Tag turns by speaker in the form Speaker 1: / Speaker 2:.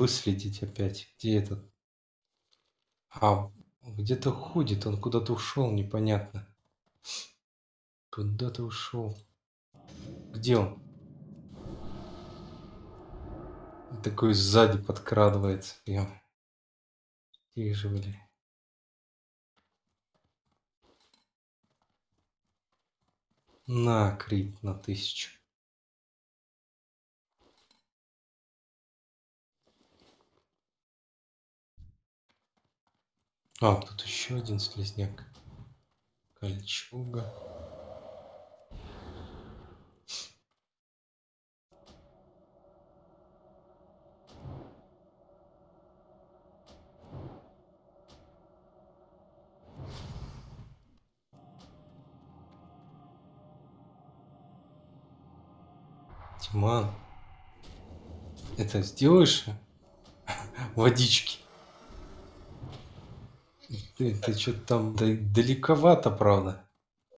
Speaker 1: выследить опять. Где этот? А, где-то ходит, он куда-то ушел, непонятно. Куда-то ушел. Где он? Такой сзади подкрадывается. Прям. Тише, блин. На, крит на тысячу. А, тут еще один слезняк. Кольчуга. Тиман, это сделаешь водички? Ты, ты что-то там далековато, правда?